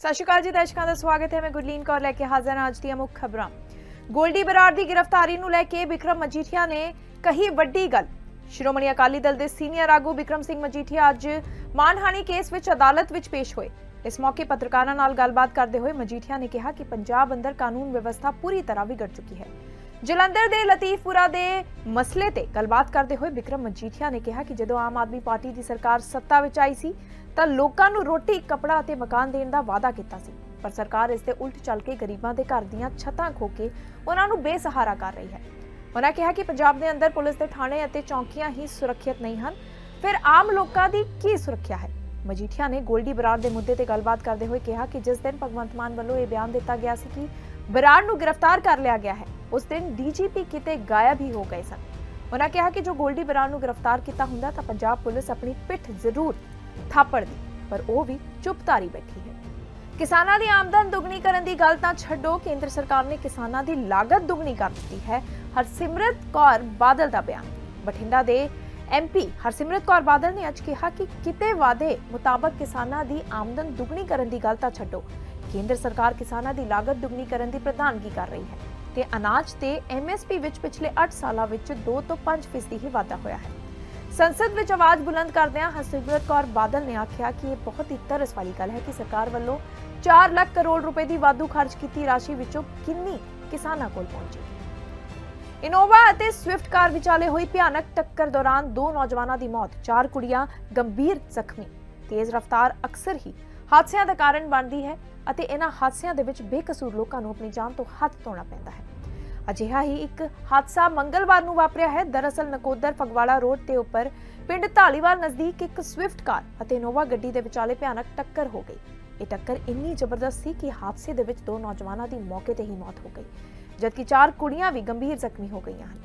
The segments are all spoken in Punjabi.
ਸਤਿ ਸ਼੍ਰੀ ਅਕਾਲ ਜੀ, ਦਰਸ਼ਕਾਂ ਦਾ ਸਵਾਗਤ ਹੈ। ਮੈਂ ਗੁਰਲੀਨ ਕੌਰ ਲੈ ਕੇ ਹਾਜ਼ਰ ਹਾਂ ਅੱਜ ਦੀਆਂ ਮੁੱਖ ਖਬਰਾਂ। ਗੋਲਡੀ ਬਰਾੜ ਦੀ ਗ੍ਰਿਫਤਾਰੀ ਨੂੰ ਲੈ ਕੇ ਵਿਕਰਮ ਮਜੀਠੀਆ ਨੇ ਕਹੀ ਵੱਡੀ ਗੱਲ। ਸ਼੍ਰੋਮਣੀ ਅਕਾਲੀ ਦਲ ਦੇ ਸੀਨੀਅਰ ਆਗੂ ਵਿਕਰਮ ਸਿੰਘ ਮਜੀਠੀਆ ਅੱਜ ਮਾਨਹਾਨੀ ਕੇਸ ਵਿੱਚ ਅਦਾਲਤ ਵਿੱਚ ਪੇਸ਼ ਹੋਏ। ਇਸ ਮੌਕੇ ਪੱਤਰਕਾਰਾਂ ਨਾਲ ਗੱਲਬਾਤ ਕਰਦੇ ਹੋਏ ਮਜੀਠੀਆ ਨੇ ਕਿਹਾ ਕਿ ਪੰਜਾਬ ਅੰਦਰ ਕਾਨੂੰਨ ਵਿਵਸਥਾ ਪੂਰੀ ਤਰ੍ਹਾਂ ਵਿਗੜ ਚੁੱਕੀ ਹੈ। ਜਲੰਧਰ ਦੇ ਲਤੀਫਪੁਰਾ ਦੇ ਮਸਲੇ ਤੇ ਗੱਲਬਾਤ ਕਰਦੇ ਹੋਏ ਵਿਕਰਮ ਮਜੀਠੀਆ ਨੇ ਕਿਹਾ ਕਿ ਜਦੋਂ ਆਮ ਆਦਮੀ ਪਾਰਟੀ ਦੀ ਸਰਕਾਰ ਸੱਤਾ ਵਿੱਚ ਆਈ ਸੀ, ਤਾਂ ਲੋਕਾਂ ਨੂੰ ਰੋਟੀ, ਕੱਪੜਾ ਅਤੇ ਮਕਾਨ ਦੇਣ ਦਾ ਵਾਅਦਾ ਕੀਤਾ ਸੀ। ਪਰ ਸਰਕਾਰ ਇਸ ਦੇ ਉਲਟ ਚੱਲ ਕੇ ਗਰੀਬਾਂ ਦੇ ਘਰ ਦੀਆਂ ਛੱਤਾਂ ਖੋ ਕੇ ਉਹਨਾਂ ਨੂੰ ਬੇਸਹਾਰਾ ਕਰ ਰਹੀ ਹੈ। ਉਹਨਾਂ ਕਿਹਾ ਕਿ ਪੰਜਾਬ ਦੇ ਅੰਦਰ ਪੁਲਿਸ ਦੇ ਥਾਣੇ ਅਤੇ ਚੌਂਕੀਆਂ ਹੀ ਸੁਰੱਖਿਅਤ ਨਹੀਂ ਹਨ। ਫਿਰ ਆਮ ਲੋਕਾਂ ਦੀ ਕੀ ਸੁਰੱਖਿਆ ਹੈ? ਮਜੀਠੀਆ ਨੇ ਗੋਲਡੀ ਬਰਾੜ ਦੇ ਮੁੱਦੇ ਤੇ ਗੱਲਬਾਤ ਕਰਦੇ ਹੋਏ ਕਿਹਾ ਕਿ ਜਿਸ ਦਿਨ ਭਗਵੰਤ ਮਾਨ ਵੱਲੋਂ ਇਹ ਬਿਆਨ ਦਿੱਤਾ ਗਿਆ ਸੀ ਕਿ ਬਰਾੜ ਨੂੰ ਗ੍ਰਿਫਤਾਰ ਕਰ ਲਿਆ ਗਿਆ ਹੈ। ਉਸ ਦਿਨ ਡੀਜੀਪੀ ਕਿਤੇ ਗਾਇਬ ਹੀ ਹੋ ਗਏ ਸਨ। ਉਹਨਾਂ ਕਿਹਾ ਕਿ ਜੋ ਗੋਲਡੀ ਬਰਾੜ ਨੂੰ ਗ੍ਰਿਫਤਾਰ ਕੀਤਾ ਹੁੰਦਾ ਤਾਂ ਪੰਜਾਬ ਪੁਲਿਸ ਆਪਣੀ ਪਿੱਠ ਜ਼ਰੂਰ ਥਾਪੜਦੀ, ਪਰ ਉਹ ਵੀ ਚੁੱਪਤਾਰੀ ਬੈਠੀ ਹੈ। ਕਿਸਾਨਾਂ ਦੀ ਆਮਦਨ ਦੁੱਗਣੀ ਕਰਨ ਦੀ ਗੱਲ ਤਾਂ ਛੱਡੋ। ਕੇਂਦਰ ਸਰਕਾਰ ਨੇ ਕਿਸਾਨਾਂ ਦੀ ਲਾਗਤ ਦੁੱਗਣੀ ਕਰ ਦਿੱਤੀ ਹੈ। ਹਰਸਿਮਰਤ ਕੌਰ ਬਾਦਲ ਦਾ ਬਿਆਨ। ਬਠਿੰਡਾ ਦੇ ਐਮਪੀ ਹਰਸਿਮਰਤ ਕੌਰ ਬਾਦਲ ਨੇ ਅੱਜ ਕਿਹਾ ਕਿ ਕਿਤੇ ਵਾਅਦੇ ਮੁਤਾਬਕ ਕਿਸਾਨਾਂ ਦੀ ਆਮਦਨ ਦੁੱਗਣੀ ਕਰਨ ਦੀ ਗੱਲ ਤਾਂ ਛੱਡੋ। ਕੇਂਦਰ ਸਰਕਾਰ ਕਿਸਾਨਾਂ ਦੀ ਲਾਗਤ ਦੁੱਗਣੀ ਕਰਨ ਦੀ ਪ੍ਰਧਾਨਗੀ ਕਰ ਰਹੀ ਹੈ ਤੇ ਅਨਾਜ ਤੇ ਐਮਐਸਪੀ ਵਿੱਚ ਪਿਛਲੇ 8 ਸਾਲਾਂ ਵਿੱਚ 2 ਤੋਂ 5% ਹੀ ਵਾਧਾ ਹੋਇਆ ਹੈ। ਸੰਸਦ ਵਿੱਚ ਆਵਾਜ਼ ਬੁਲੰਦ ਕਰਦਿਆਂ ਹਰਸਿਮਰਤ ਕੌਰ ਬਾਦਲ ਨੇ ਆਖਿਆ ਕਿ ਇਹ ਬਹੁਤ ਹੀ ਤਰਸ ਵਾਲੀ ਗੱਲ ਹੈ ਕਿ ਸਰਕਾਰ ਵੱਲੋਂ 4 ਲੱਖ ਕਰੋੜ ਰੁਪਏ ਦੀ ਵਾਧੂ ਖਰਚ ਕੀਤੀ ਰਾਸ਼ੀ ਵਿੱਚੋਂ ਕਿੰਨੀ ਕਿਸਾਨਾਂ ਕੋਲ ਪਹੁੰਚੀ। ਇਨੋਵਾ ਅਤੇ ਸਵਿਫਟ ਕਾਰ ਵਿਚਾਲੇ ਹੋਈ ਭਿਆਨਕ ਟੱਕਰ ਦੌਰਾਨ ਦੋ ਨੌਜਵਾਨਾਂ ਦੀ ਮੌਤ, ਚਾਰ ਕੁੜੀਆਂ ਗੰਭੀਰ ਜ਼ਖਮੀ। ਤੇਜ਼ ਰਫ਼ਤਾਰ ਅਕਸਰ ਹੀ ਹਾਦਸਿਆਂ ਦਾ ਕਾਰਨ ਬਣਦੀ ਹੈ ਅਤੇ ਇਹਨਾਂ ਹਾਦਸਿਆਂ ਦੇ ਵਿੱਚ ਬੇਕਸੂਰ ਲੋਕਾਂ ਨੂੰ ਆਪਣੀ ਜਾਨ ਤੋਂ ਹੱਥ ਧੋਣਾ ਪੈਂਦਾ ਹੈ। ਅਜਿਹਾ ਹੀ ਇੱਕ ਹਾਦਸਾ ਮੰਗਲਵਾਰ ਨੂੰ ਵਾਪਰਿਆ ਹੈ। ਦਰਅਸਲ ਨਕੋਦਰ ਫਗਵਾੜਾ ਰੋਡ ਤੇ ਉੱਪਰ ਪਿੰਡ ਢਾਲੀਵਾਲ ਨਜ਼ਦੀਕ ਇੱਕ ਸਵਿਫਟ ਕਾਰ ਅਤੇ ਇਨੋਵਾ ਗੱਡੀ ਦੇ ਵਿਚਾਲੇ ਭਿਆਨਕ ਟੱਕਰ ਹੋ ਗਈ। ਇਹ ਟੱਕਰ ਇੰਨੀ ਜ਼ਬਰਦਸਤ ਸੀ ਕਿ ਹਾਦਸੇ ਦੇ ਵਿੱਚ ਦੋ ਨੌਜਵਾਨਾਂ ਦੀ ਮੌਕੇ ਤੇ ਹੀ ਮੌਤ ਹੋ ਗਈ, ਜਦਕਿ ਚਾਰ ਕੁੜੀਆਂ ਵੀ ਗੰਭੀਰ ਜ਼ਖਮੀ ਹੋ ਗਈਆਂ ਹਨ।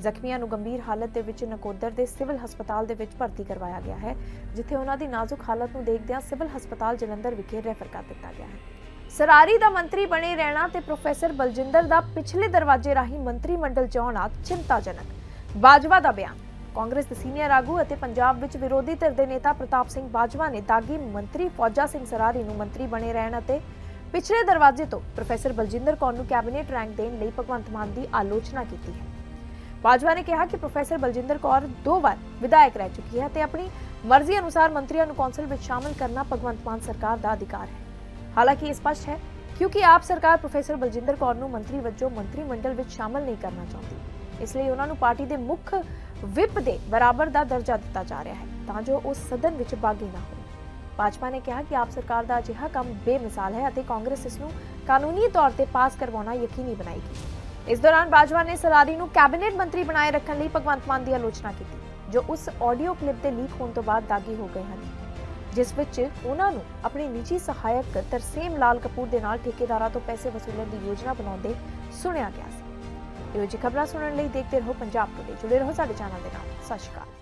ਜ਼ਖਮੀਆਂ ਨੂੰ ਗੰਭੀਰ ਹਾਲਤ ਦੇ ਵਿੱਚ ਨਕੋਦਰ ਦੇ ਸਿਵਲ ਹਸਪਤਾਲ ਦੇ ਵਿੱਚ ਭਰਤੀ ਕਰਵਾਇਆ ਗਿਆ ਹੈ, ਜਿੱਥੇ ਉਹਨਾਂ ਦੀ ਨਾਜ਼ੁਕ ਹਾਲਤ ਨੂੰ ਦੇਖਦਿਆਂ ਸਿਵਲ ਹਸਪਤਾਲ ਜਲੰਧਰ ਵਿਖੇ ਰੈਫਰ ਕਰ ਦਿੱਤਾ ਗਿਆ ਹੈ। ਸਰਾਰੀ ਦਾ ਮੰਤਰੀ ਬਣੇ ਰਹਿਣਾ ਤੇ ਪ੍ਰੋਫੈਸਰ ਬਲਜਿੰਦਰ ਦਾ ਪਿਛਲੇ ਦਰਵਾਜ਼ੇ ਰਾਹੀਂ ਮੰਤਰੀ ਮੰਡਲ ਚ ਆਉਣਾ ਚਿੰਤਾਜਨਕ। ਬਾਜਵਾ ਦਾ ਬਿਆਨ, ਕਾਂਗਰਸ ਦੇ ਸੀਨੀਅਰ ਆਗੂ ਅਤੇ ਪੰਜਾਬ ਵਿੱਚ ਵਿਰੋਧੀ ਧਿਰ ਦੇ ਨੇਤਾ ਪ੍ਰਤਾਪ ਸਿੰਘ ਬਾਜਵਾ ਨੇ ਦਾਗੀ ਮੰਤਰੀ ਫੌਜਾ ਸਿੰਘ ਸਰਾਰੀ ਨੂੰ ਮੰਤਰੀ ਬਣੇ ਰਹਿਣ ਅਤੇ ਪਿਛਲੇ ਦਰਵਾਜ਼ੇ ਤੋਂ ਪ੍ਰੋਫੈਸਰ ਬਲਜਿੰਦਰ ਕੌਰ ਨੂੰ ਕੈਬਨਿਟ ਰੈਂਕ ਦੇਣ ਲਈ ਭਗਵੰਤ ਮਾਨ ਦੀ ਆਲੋਚਨਾ ਕੀਤੀ ਹੈ। ਬਾਜਵਾ ਨੇ ਕਿਹਾ ਕਿ ਪ੍ਰੋਫੈਸਰ ਬਲਜਿੰਦਰ ਕੌਰ ਦੋ ਵਾਰ ਵਿਧਾਇਕ ਰਹਿ ਚੁੱਕੀ ਹੈ ਤੇ ਆਪਣੀ ਮਰਜ਼ੀ ਅਨੁਸਾਰ ਮੰਤਰੀਆਂ ਨੂੰ ਕੌਂਸਲ ਵਿੱਚ ਸ਼ਾਮਲ ਕਰਨਾ ਭਗਵੰਤ ਮਾਨ ਸਰਕਾਰ ਦਾ ਅਧਿਕਾਰ ਹੈ। ਹਾਲਾਂਕਿ ਇਹ ਸਪਸ਼ਟ ਹੈ ਕਿਉਂਕਿ ਆਪ ਸਰਕਾਰ ਪ੍ਰੋਫੈਸਰ ਬਲਜਿੰਦਰ ਕੌਰ ਨੂੰ ਮੰਤਰੀ ਵਜੋਂ ਮੰਤਰੀ ਮੰਡਲ ਵਿੱਚ ਸ਼ਾਮਲ ਨਹੀਂ ਕਰਨਾ ਚਾਹੁੰਦੀ। ਇਸ ਲਈ ਉਹਨਾਂ ਨੂੰ ਪਾਰਟੀ ਦੇ ਮੁੱਖ ਵਿਪ ਦੇ ਬਰਾਬਰ ਦਾ ਦਰਜਾ ਦਿੱਤਾ ਜਾ ਰਿਹਾ ਹੈ ਤਾਂ ਜੋ ਉਹ ਸਦਨ ਵਿੱਚ ਬਾਗੀ ਨਾ ਹੋਣ। ਭਾਜਪਾ ਨੇ ਕਿਹਾ ਕਿ ਆਪ ਸਰਕਾਰ ਦਾ ਅਜਿਹਾ ਕੰਮ ਬੇਮਿਸਾਲ ਹੈ ਅਤੇ ਕਾਂਗਰਸ ਇਸ ਨੂੰ ਕਾਨੂੰਨੀ ਤੌਰ ਤੇ ਪਾਸ ਕਰਵਾਉਣਾ ਯਕੀਨੀ ਬਣਾਏਗੀ। ਇਸ ਦੌਰਾਨ ਬਾਜਵਾ ਨੇ ਸਰਾਰੀ ਨੂੰ ਕੈਬਨਿਟ ਮੰਤਰੀ ਬਣਾਏ ਰੱਖਣ ਲਈ ਭਗਵੰਤ ਮਾਨ ਦੀ ਆਲੋਚਨਾ ਕੀਤੀ, ਜੋ ਉਸ ਆਡੀਓ ਕਲਿੱਪ ਦੇ ਲੀਕ ਹੋਣ ਤੋਂ ਬਾਅਦ ਦਾਗੀ ਹੋ ਗਏ ਹਨ, ਜਿਸ ਵਿੱਚ ਉਹਨਾਂ ਨੂੰ ਆਪਣੇ ਨਿੱਜੀ ਸਹਾਇਕ ਤਰਸੇਮ ਲਾਲ ਕਪੂਰ ਦੇ ਨਾਲ ਠੇਕੇਦਾਰਾਂ ਤੋਂ ਪੈਸੇ ਵਸੂਲਣ ਦੀ ਯੋਜਨਾ ਬਣਾਉਂਦੇ ਸੁਣਿਆ ਗਿਆ ਸੀ। ਇਹੋ ਜਿਹੀ ਖਬਰਾਂ ਸੁਣਨ ਲਈ ਦੇਖਦੇ ਰਹੋ ਪੰਜਾਬ ਟੁਡੇ ਜੁੜੇ ਰਹੋ ਸਾਡੇ ਚੈਨਲ ਦੇ ਨਾਲ। ਸਤਿ ਸ਼੍ਰੀ ਅਕਾਲ।